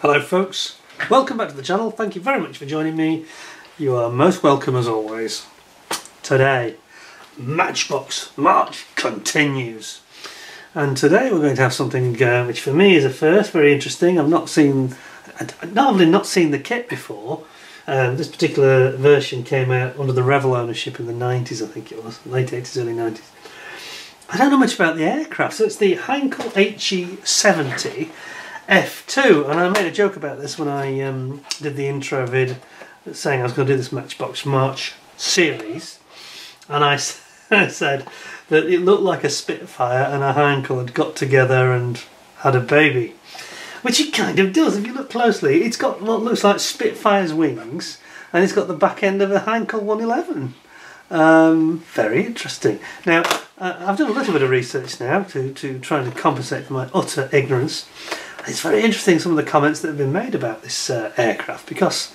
Hello folks, welcome back to the channel. Thank you very much for joining me. You are most welcome as always. Today, Matchbox March continues. And today we're going to have something uh, which for me is a first, very interesting. I've not seen, I've not only not seen the kit before. Um, this particular version came out under the Revell ownership in the 90s, I think it was, late 80s, early 90s. I don't know much about the aircraft, so it's the Heinkel HE70 F2, and I made a joke about this when I um, did the intro vid saying I was going to do this Matchbox March series, and I said that it looked like a Spitfire and a Heinkel had got together and had a baby. Which it kind of does if you look closely. It's got what looks like Spitfire's wings and it's got the back end of a Heinkel 111. Um, very interesting. Now, uh, I've done a little bit of research now to, to try to compensate for my utter ignorance it's very interesting some of the comments that have been made about this uh, aircraft because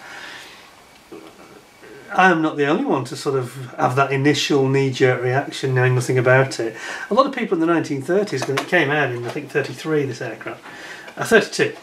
I'm not the only one to sort of have that initial knee-jerk reaction knowing nothing about it. A lot of people in the 1930s, when it came out in I think 33, this aircraft, uh, 32,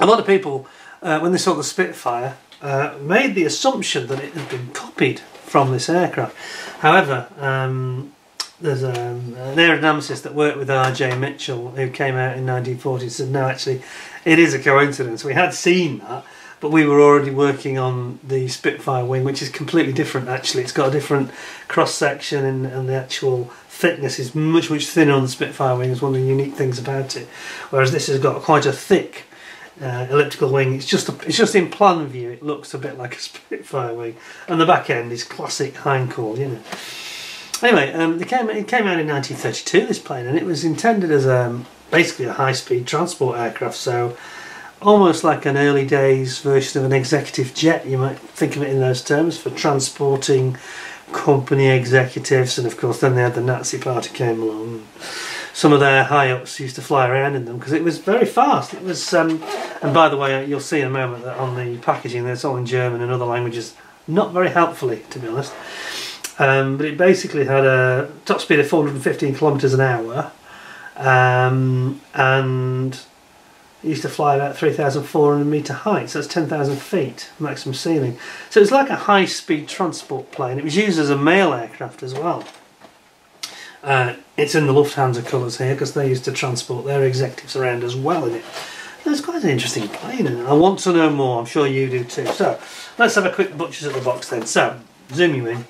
a lot of people, uh, when they saw the Spitfire, uh, made the assumption that it had been copied from this aircraft. However, um, there's um, an aerodynamicist that worked with R.J. Mitchell who came out in 1940 said no actually it is a coincidence. We had seen that but we were already working on the Spitfire wing which is completely different actually. It's got a different cross section and, and the actual thickness is much much thinner on the Spitfire wing. It's one of the unique things about it. Whereas this has got quite a thick uh, elliptical wing. It's just a, it's just in plan view. It looks a bit like a Spitfire wing. And the back end is classic Heinkel you know Anyway, um, it, came, it came out in 1932, this plane, and it was intended as um, basically a high-speed transport aircraft, so almost like an early days version of an executive jet, you might think of it in those terms, for transporting company executives, and of course then they had the Nazi party came along. Some of their high-ups used to fly around in them because it was very fast. It was, um, and by the way, you'll see in a moment that on the packaging, it's all in German and other languages, not very helpfully, to be honest. Um, but it basically had a top speed of 415 kilometres an hour um, and it used to fly about 3,400 metre height, so that's 10,000 feet maximum ceiling. So it was like a high speed transport plane. It was used as a mail aircraft as well. Uh, it's in the Lufthansa colours here because they used to transport their executives around as well in it. It's quite an interesting plane and I want to know more, I'm sure you do too. So let's have a quick butchers at the box then. So, zoom you in.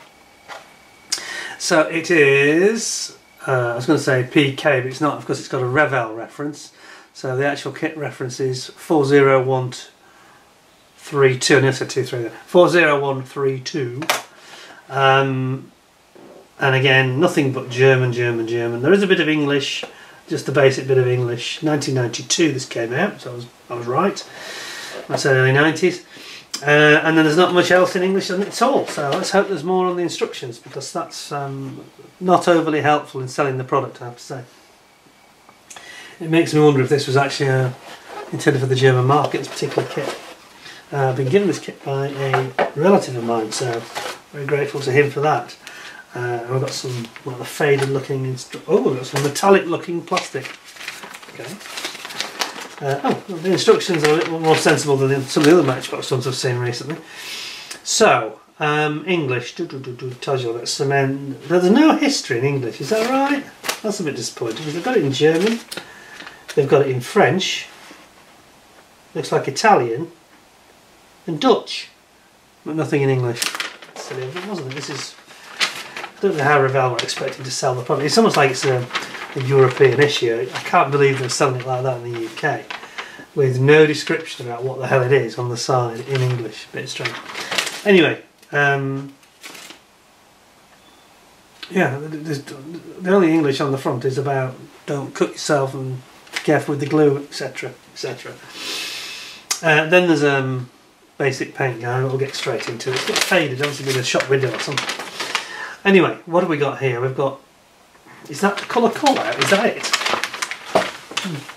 So it is, uh, I was going to say PK, but it's not, of course it's got a Revell reference. So the actual kit reference is 40132, and I said 23 there, 40132. Um, and again, nothing but German, German, German. There is a bit of English, just the basic bit of English. 1992 this came out, so I was, I was right. I said early 90s. Uh, and then there's not much else in English at all, so let's hope there's more on the instructions because that's um, not overly helpful in selling the product, I have to say. It makes me wonder if this was actually uh, intended for the German market, this particular kit. Uh, I've been given this kit by a relative of mine, so very grateful to him for that. Uh, I've got some rather faded looking, oh, I've got some metallic looking plastic. Okay. Uh, oh, the instructions are a little more sensible than some of the other Matchbox ones I've seen recently. So, um, English, tells you all about cement. There's no history in English, is that right? That's a bit disappointing because they've got it in German, they've got it in French, looks like Italian, and Dutch, but nothing in English. Silly, wasn't it? This is. I don't know how Revell were expecting to sell the product. It's almost like it's a a European issue. I can't believe they're selling it like that in the UK with no description about what the hell it is on the side in English. A bit strange. Anyway, um, yeah, the only English on the front is about don't cut yourself and careful with the glue, etc. etc. Uh, then there's um, basic paint guy, we'll get straight into it. It's faded, obviously with a shop window or something. Anyway, what have we got here? We've got is that the colour call out? Is that it? Hmm.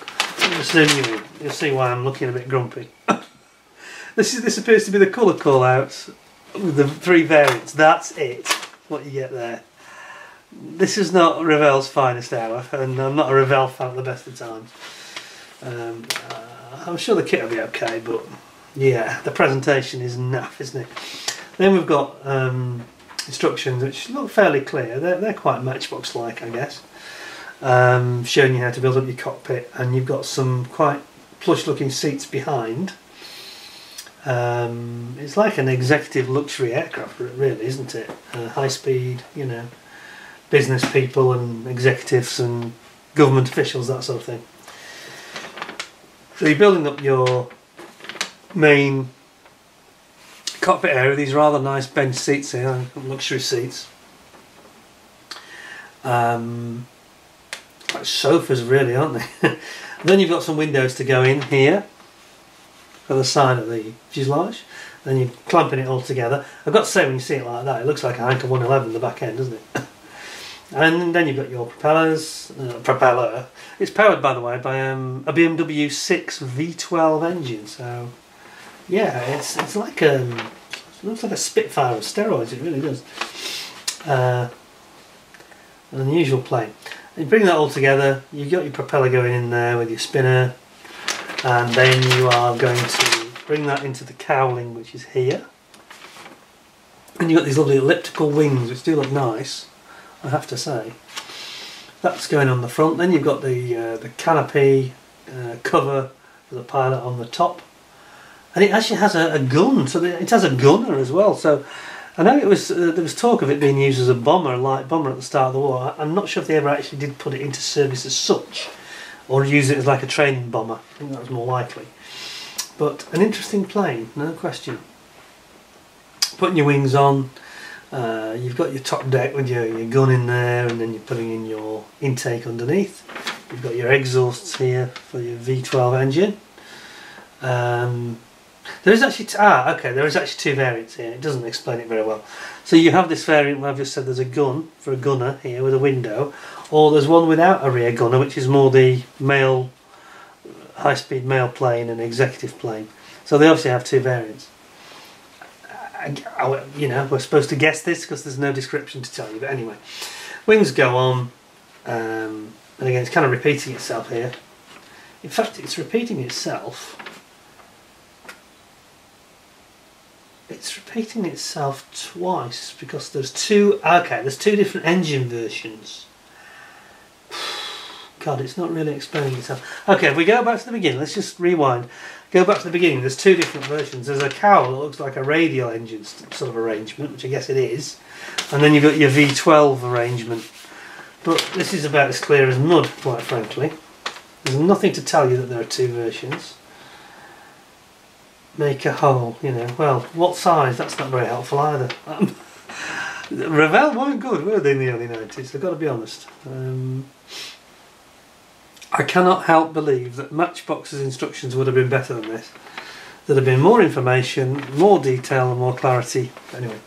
You'll see why I'm looking a bit grumpy. this is this appears to be the colour call out with the three variants. That's it. What you get there. This is not Revell's finest hour, and I'm not a Revell fan at the best of times. Um, uh, I'm sure the kit will be okay, but yeah, the presentation is naff, isn't it? Then we've got um, instructions which look fairly clear. They're, they're quite Matchbox-like, I guess. Um, showing you how to build up your cockpit, and you've got some quite plush-looking seats behind. Um, it's like an executive luxury aircraft, really, isn't it? Uh, high speed, you know, business people and executives and government officials, that sort of thing. So you're building up your main cockpit area, these rather nice bench seats here, luxury seats. Um, like sofas really, aren't they? then you've got some windows to go in here for the side of the fuselage. Then you're clamping it all together. I've got to say when you see it like that, it looks like a Heinkel 111 the back end, doesn't it? and then you've got your propellers, uh, propeller. It's powered, by the way, by um, a BMW 6 V12 engine. So, yeah, it's it's like a um, looks like a Spitfire on steroids. It really does. Uh, an unusual plane. You bring that all together. You've got your propeller going in there with your spinner, and then you are going to bring that into the cowling, which is here. And you've got these lovely elliptical wings, which do look nice. I have to say. That's going on the front. Then you've got the uh, the canopy uh, cover for the pilot on the top, and it actually has a, a gun. So it has a gunner as well. So I know it was uh, there was talk of it being used as a bomber, a light bomber at the start of the war. I'm not sure if they ever actually did put it into service as such, or use it as like a training bomber. I think that was more likely. But an interesting plane, no question. Putting your wings on. Uh, you've got your top deck with your, your gun in there and then you're putting in your intake underneath. You've got your exhausts here for your V12 engine. Um, there is actually, ah okay, there is actually two variants here. It doesn't explain it very well. So you have this variant where I've just said there's a gun for a gunner here with a window or there's one without a rear gunner which is more the mail, high-speed mail plane and executive plane. So they obviously have two variants. I, you know, we're supposed to guess this because there's no description to tell you. But anyway, wings go on, um, and again, it's kind of repeating itself here. In fact, it's repeating itself. It's repeating itself twice because there's two. Okay, there's two different engine versions. God, it's not really explaining itself. Okay, if we go back to the beginning, let's just rewind. Go back to the beginning, there's two different versions. There's a cowl that looks like a radial engine sort of arrangement, which I guess it is. And then you've got your V12 arrangement. But this is about as clear as mud, quite frankly. There's nothing to tell you that there are two versions. Make a hole, you know. Well, what size? That's not very helpful either. Um, Revell weren't good, were they, in the early 90s? I've got to be honest. Um, I cannot help believe that Matchbox's instructions would have been better than this. There'd have been more information, more detail and more clarity. Anyway,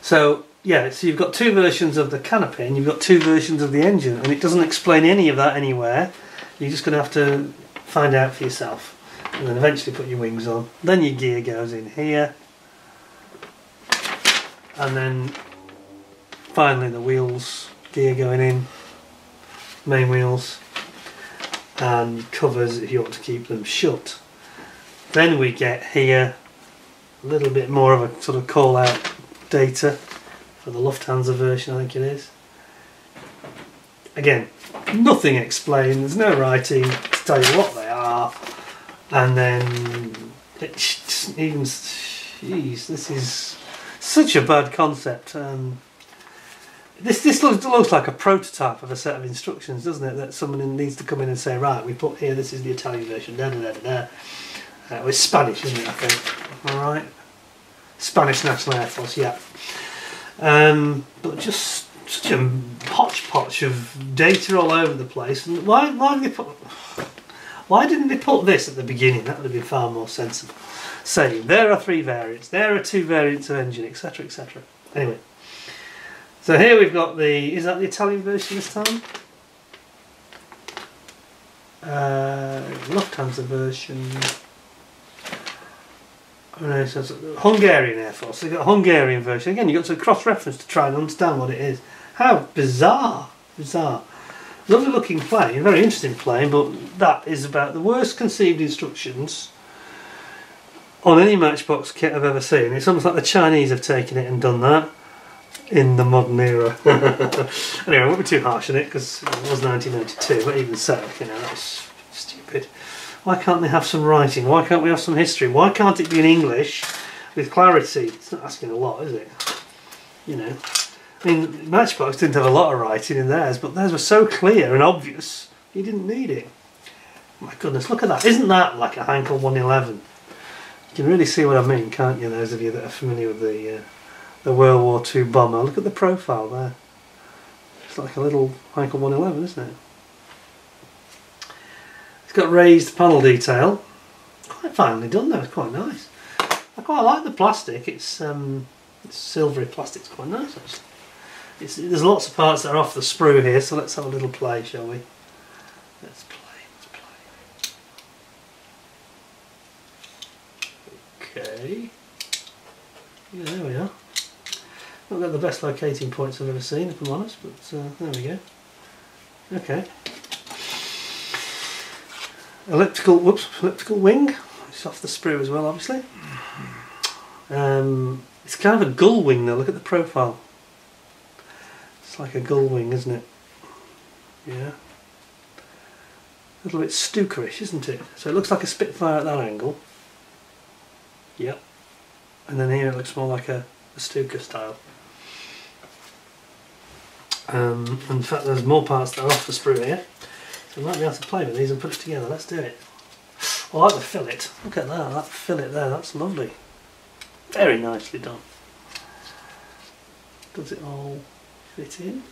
so yeah, so you've got two versions of the canopy and you've got two versions of the engine and it doesn't explain any of that anywhere. You're just going to have to find out for yourself and then eventually put your wings on. Then your gear goes in here and then finally the wheels, gear going in, main wheels and covers if you want to keep them shut. Then we get here a little bit more of a sort of call out data for the Lufthansa version I think it is. Again, nothing explained, there's no writing to tell you what they are and then it even, jeez, this is such a bad concept. Um, this this looks, looks like a prototype of a set of instructions, doesn't it? That someone needs to come in and say, right, we put here, this is the Italian version, da da da da. Uh, it's Spanish, isn't it, I think? Alright. Spanish National Air Force, yeah. Um, but just such a hodgepodge of data all over the place. And why, why did they put... Why didn't they put this at the beginning? That would have been far more sensible. Saying, there are three variants, there are two variants of engine, etc, etc. Anyway. So here we've got the, is that the Italian version this time? Uh, Lufthansa version. Oh no, so Hungarian Air Force. So you've got a Hungarian version. Again, you've got to cross-reference to try and understand what it is. How bizarre. Bizarre. Lovely looking plane, very interesting plane, but that is about the worst conceived instructions on any Matchbox kit I've ever seen. It's almost like the Chinese have taken it and done that in the modern era. anyway, I won't be too harsh on it because it was 1992, but even so, you know, that's stupid. Why can't they have some writing? Why can't we have some history? Why can't it be in English with clarity? It's not asking a lot, is it? You know. I mean, Matchbox didn't have a lot of writing in theirs, but theirs were so clear and obvious, you didn't need it. My goodness, look at that. Isn't that like a Heinkel 111? You can really see what I mean, can't you, those of you that are familiar with the, uh, the World War II bomber. Look at the profile there. It's like a little Heinkel 111, isn't it? It's got raised panel detail. Quite finely done though, it's quite nice. I quite like the plastic, it's, um, it's silvery plastic, it's quite nice actually. It's, there's lots of parts that are off the sprue here, so let's have a little play, shall we? Let's play, let's play. Okay. Yeah, there we are. Not got the best locating points I've ever seen, if I'm honest, but uh, there we go. Okay. Elliptical, whoops, elliptical wing. It's off the sprue as well, obviously. Um, it's kind of a gull wing though, look at the profile. It's like a gull wing, isn't it? Yeah. A little bit Stuka-ish, isn't it? So it looks like a Spitfire at that angle. Yep. And then here it looks more like a, a Stuka style. Um, in fact, there's more parts that are off the sprue here. So we might be able to play with these and put it together. Let's do it. I like the fillet. Look at that, that fillet there, that's lovely. Very nicely done. Does it all fit in.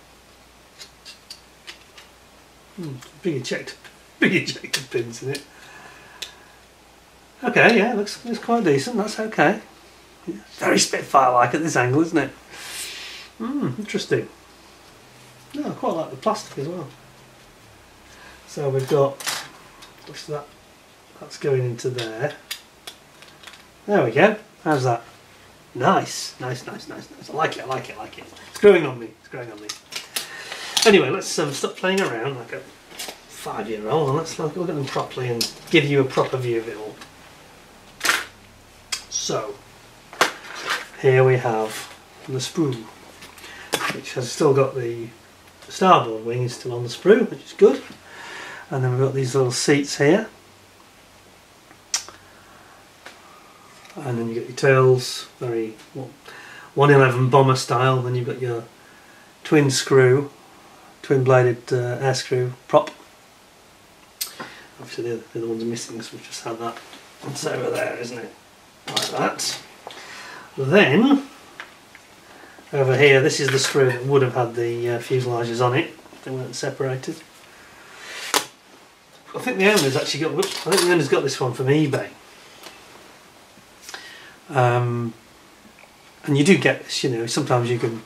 Hmm, big ejector, big ejector pins in it. Okay, yeah, looks looks quite decent. That's okay. Very Spitfire-like at this angle, isn't it? Hmm, interesting. No, I quite like the plastic as well. So we've got what's that? That's going into there. There we go. How's that? Nice, nice, nice, nice, nice. I like it, I like it, I like it. It's growing on me, it's growing on me. Anyway, let's um, stop playing around like a five-year-old and let's look, at them properly and give you a proper view of it all. So, here we have the sprue, which has still got the starboard wing is still on the sprue, which is good. And then we've got these little seats here and then you get your tails, very 111 bomber style. Then you've got your twin screw, twin bladed uh, air screw prop. Obviously, the, the other one's missing, so we've just had that. It's over there, isn't it? Like that. Then, over here, this is the sprue that would have had the uh, fuselages on it. They weren't separated. I think the owner's actually got. I think the owner's got this one from eBay. Um, and you do get this, you know, sometimes you can.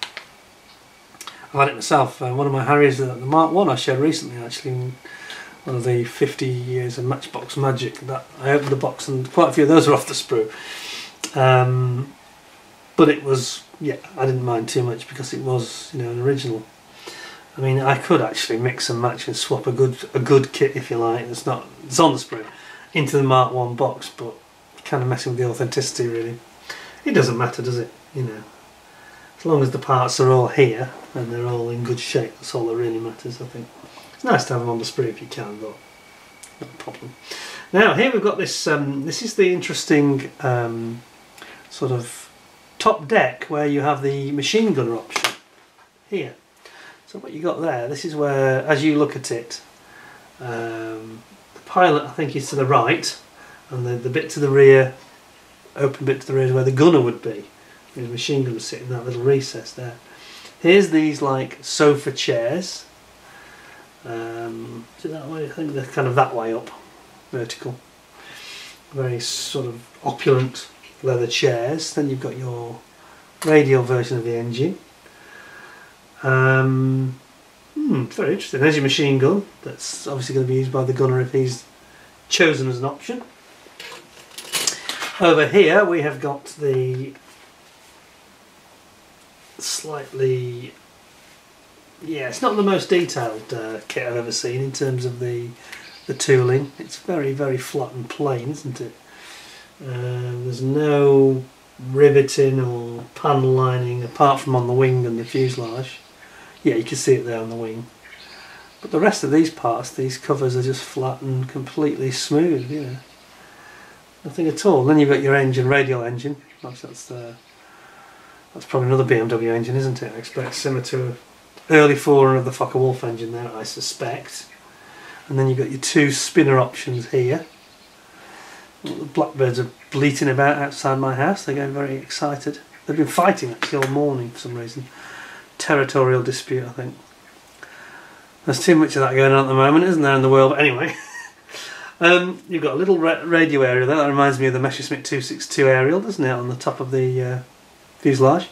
I've had it myself. Uh, one of my Harriers, the Mark 1 I showed recently, actually, one of the 50 years of Matchbox Magic, that I opened the box and quite a few of those were off the sprue. Um, but it was, yeah, I didn't mind too much because it was, you know, an original. I mean, I could actually mix and match and swap a good a good kit, if you like, it's not, it's on the sprue, into the Mark 1 box, but kind of messing with the authenticity really. It doesn't matter, does it? You know, as long as the parts are all here and they're all in good shape, that's all that really matters. I think it's nice to have them on the sprue if you can, but no problem. Now here we've got this. Um, this is the interesting um, sort of top deck where you have the machine gunner option here. So what you got there, this is where, as you look at it, um, the pilot I think is to the right and the, the bit to the rear, open bit to the rear is where the gunner would be. The machine gun would sit in that little recess there. Here's these like sofa chairs. Um, is it that way? I think they're kind of that way up, vertical. Very sort of opulent leather chairs. Then you've got your radial version of the engine. Um, hmm, very interesting. There's your machine gun. That's obviously going to be used by the gunner if he's chosen as an option. Over here we have got the slightly yeah, it's not the most detailed uh, kit I've ever seen in terms of the the tooling. It's very very flat and plain, isn't it? Uh, there's no riveting or panel lining apart from on the wing and the fuselage. Yeah, you can see it there on the wing. But the rest of these parts, these covers are just flat and completely smooth, you know. Nothing at all. Then you've got your engine, radial engine. That's, uh, that's probably another BMW engine, isn't it? I expect similar to early forerunner of the Focke-Wulf engine there, I suspect. And then you've got your two spinner options here. The blackbirds are bleating about outside my house. They're getting very excited. They've been fighting actually all morning for some reason. Territorial dispute, I think. There's too much of that going on at the moment, isn't there, in the world? But anyway, um, you've got a little radio area there. That reminds me of the Messerschmitt 262 aerial, doesn't it, on the top of the uh, fuselage?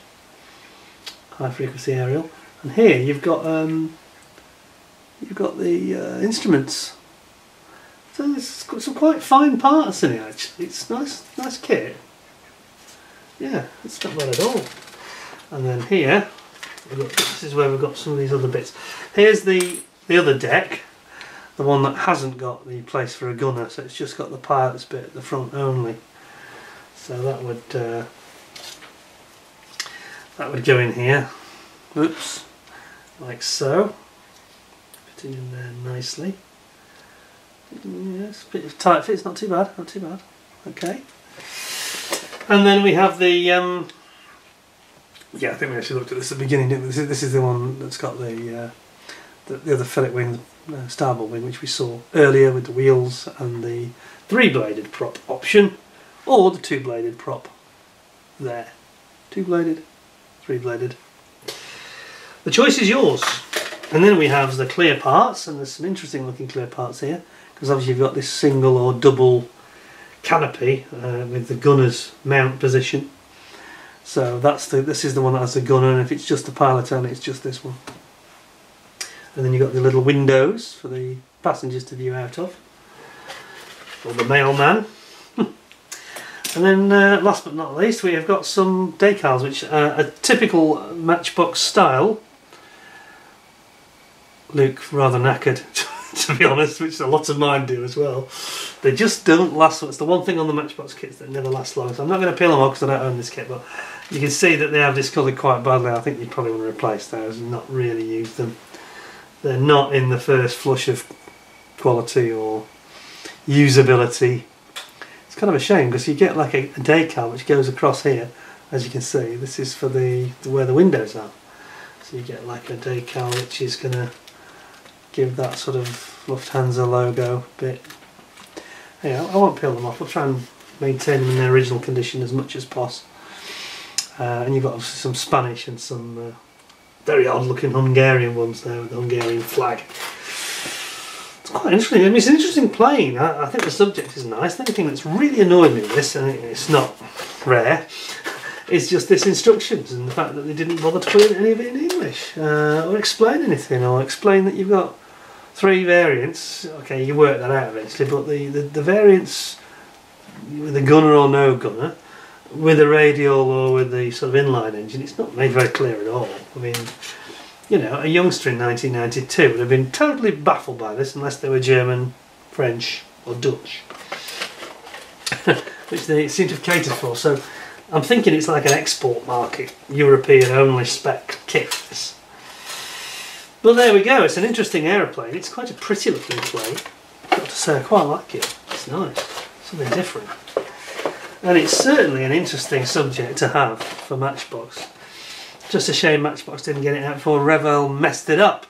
High frequency aerial. And here you've got um, you've got the uh, instruments. So it's got some quite fine parts in it. Actually, it's nice, nice kit. Yeah, it's not bad at all. And then here got, this is where we've got some of these other bits. Here's the, the other deck, the one that hasn't got the place for a gunner, so it's just got the pilot's bit at the front only. So that would uh, that would go in here. Oops, like so. Fitting in there nicely. Yes, bit of tight fit. It's not too bad. Not too bad. Okay. And then we have the um, yeah, I think we actually looked at this at the beginning. This is, this is the one that's got the uh, the, the, other fillet wing, uh, starboard wing, which we saw earlier with the wheels and the three-bladed prop option, or the two-bladed prop there. Two-bladed, three-bladed. The choice is yours. And then we have the clear parts, and there's some interesting looking clear parts here, because obviously you've got this single or double canopy uh, with the gunner's mount position so that's the this is the one that has the gunner and if it's just the pilot only it's just this one. And then you've got the little windows for the passengers to view out of. Or the mailman. and then uh, last but not least we have got some decals which are a typical Matchbox style. Luke rather knackered to be honest, which a lot of mine do as well. They just don't last. It's the one thing on the Matchbox kits that never lasts long. So I'm not going to peel them off because I don't own this kit, but you can see that they have discoloured quite badly. I think you probably want to replace those and not really use them. They're not in the first flush of quality or usability. It's kind of a shame because you get like a, a decal which goes across here, as you can see. This is for the, where the windows are. So you get like a decal which is going to give that sort of Lufthansa logo bit. Yeah, I won't peel them off. We'll try and maintain them in their original condition as much as possible. Uh, and you've got some Spanish and some uh, very odd looking Hungarian ones there with the Hungarian flag. It's quite interesting. I mean, it's an interesting plane. I, I think the subject is nice. The only thing that's really annoyed me with this, and it's not rare, is just this instructions and the fact that they didn't bother to put any of it in English uh, or explain anything or explain that you've got three variants. Okay, you work that out eventually, but the, the, the variants with a gunner or no gunner with a radial or with the sort of inline engine, it's not made very clear at all. I mean, you know, a youngster in 1992 would have been totally baffled by this unless they were German, French or Dutch, which they seem to have catered for. So I'm thinking it's like an export market, European only spec kits. But there we go, it's an interesting aeroplane. It's quite a pretty looking plane. Got to say, I quite like it. It's nice, something different. And it's certainly an interesting subject to have for Matchbox. Just a shame Matchbox didn't get it out before Revell messed it up.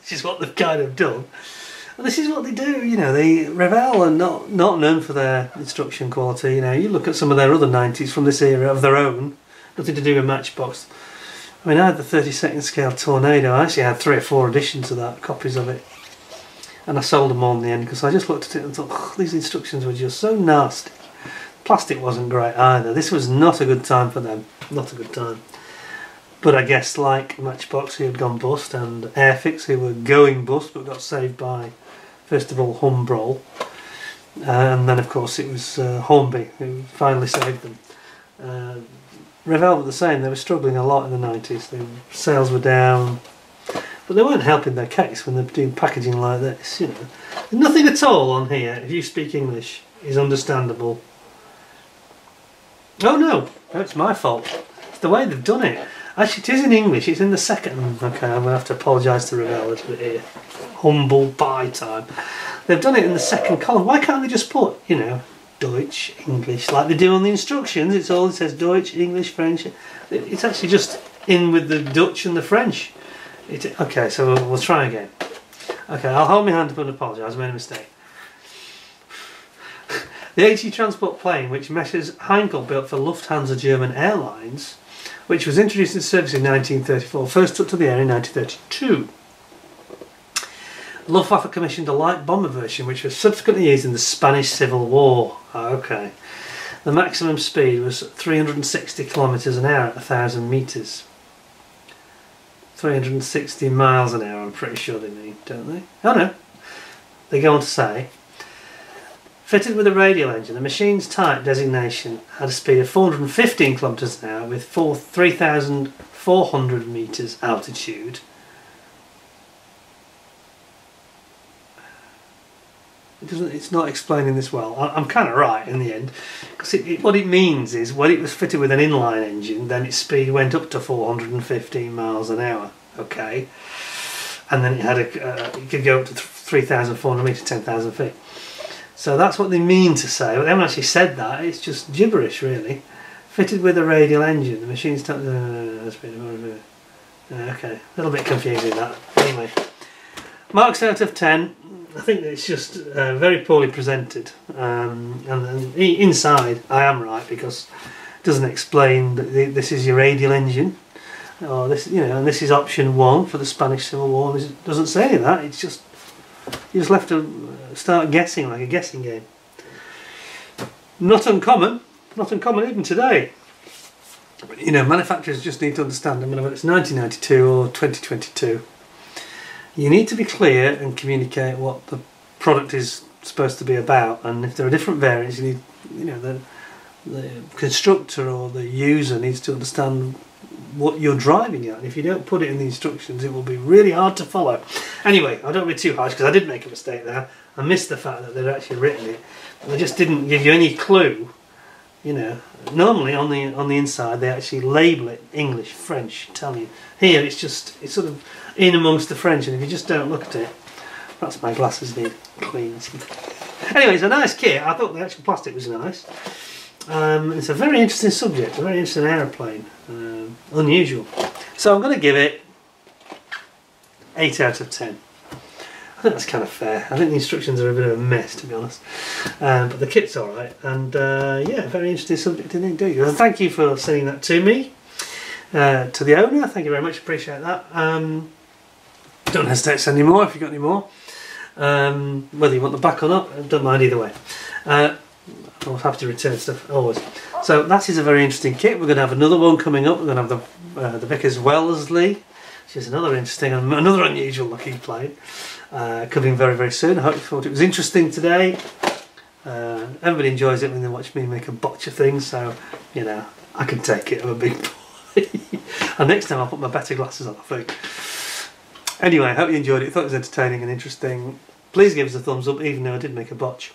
Which is what they've kind of done. And this is what they do, you know, they Revell are not, not known for their instruction quality, you know, you look at some of their other 90s from this era of their own, nothing to do with Matchbox. I mean, I had the 32nd scale Tornado, I actually had three or four editions of that, copies of it. And I sold them all in the end because I just looked at it and thought, oh, these instructions were just so nasty. Plastic wasn't great either. This was not a good time for them. Not a good time. But I guess like Matchbox who had gone bust and Airfix who were going bust but got saved by first of all Humbrol uh, and then of course it was uh, Hornby who finally saved them. Uh, Revell were the same, they were struggling a lot in the 90s. The sales were down, But they weren't helping their case when they're doing packaging like this, you know. Nothing at all on here, if you speak English, is understandable. Oh no, it's my fault. It's the way they've done it. Actually, it is in English, it's in the second. Okay, I'm going to have to apologise to Revell a little bit here. Humble pie time. They've done it in the second column. Why can't they just put, you know, Deutsch, English, like they do on the instructions? It's all, it says Deutsch, English, French. It's actually just in with the Dutch and the French. It, okay, so we'll, we'll try again. Okay, I'll hold my hand up and apologise, I made a mistake. The AT Transport plane, which Messrs Heinkel built for Lufthansa German Airlines, which was introduced in service in 1934, first took to the air in 1932. Luftwaffe commissioned a light bomber version which was subsequently used in the Spanish Civil War. Ah, okay. The maximum speed was 360 kilometres an hour at 1,000 metres. 360 miles an hour, I'm pretty sure they mean, don't they? Oh no. They go on to say, fitted with a radial engine, the machine's type designation had a speed of 415 kilometres an hour with 3,400 metres altitude. It doesn't, it's not explaining this well. I, am kind of right in the end. Because what it means is when it was fitted with an inline engine, then its speed went up to 415 miles an hour. Okay. And then it had a, uh, it could go up to 3,400 metres, 10,000 feet. So that's what they mean to say. But they haven't actually said that. It's just gibberish, really. Fitted with a radial engine, the machine's... Uh, okay, a little bit confusing that. Anyway, marks out of 10. I think it's just uh, very poorly presented. Um, and, and, inside, I am right because it doesn't explain that this is your radial engine, or this, you know, and this is option one for the Spanish Civil War. It doesn't say that. It's just you just left to start guessing like a guessing game. Not uncommon. Not uncommon even today. You know, manufacturers just need to understand. I mean, whether it's 1992 or 2022 you need to be clear and communicate what the product is supposed to be about and if there are different variants you need you know the the constructor or the user needs to understand what you're driving at. And if you don't put it in the instructions it will be really hard to follow. Anyway I don't be too harsh because I did make a mistake there. I missed the fact that they'd actually written it. They just didn't give you any clue you know. Normally on the on the inside they actually label it English French Italian. Here it's just it's sort of in amongst the French and if you just don't look at it that's my glasses need cleaning. Anyway it's a nice kit. I thought the actual plastic was nice. Um, it's a very interesting subject a very interesting aeroplane unusual so I'm going to give it 8 out of 10 I think that's kind of fair. I think the instructions are a bit of a mess, to be honest. Um, but the kit's alright. And uh, yeah, very interesting subject indeed. And thank you for sending that to me, uh, to the owner. Thank you very much. Appreciate that. Um, don't hesitate to send any more if you've got any more. Um, whether you want the back or not, don't mind either way. Uh, I'm happy to return stuff always. So that is a very interesting kit. We're going to have another one coming up. We're going to have the uh, the Vickers Wellesley, which is another interesting and another unusual looking plane, uh, coming very very soon. I hope you thought it was interesting today. Uh, everybody enjoys it when they watch me make a botch of things, so you know I can take it. I'm a big boy. and next time I'll put my better glasses on. I think. Anyway, I hope you enjoyed it. I thought it was entertaining and interesting. Please give us a thumbs up, even though I did make a botch.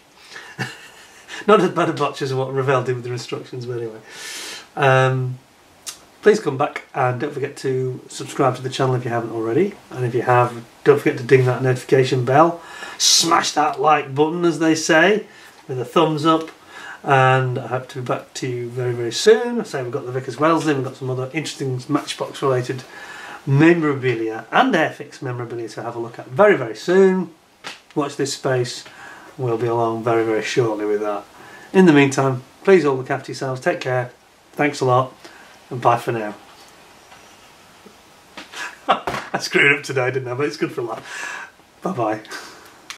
Not as bad a botch as what Revell did with the instructions, but anyway. Um, please come back and don't forget to subscribe to the channel if you haven't already. And if you have, don't forget to ding that notification bell. Smash that like button, as they say, with a thumbs up. And I hope to be back to you very, very soon. I say we've got the Vickers Wellesley, we've got some other interesting Matchbox related memorabilia and Airfix memorabilia to have a look at very very soon. Watch this space. We'll be along very very shortly with that. In the meantime, please all look after yourselves. Take care. Thanks a lot. And bye for now. I screwed up today, didn't I? But it's good for a laugh. Bye bye.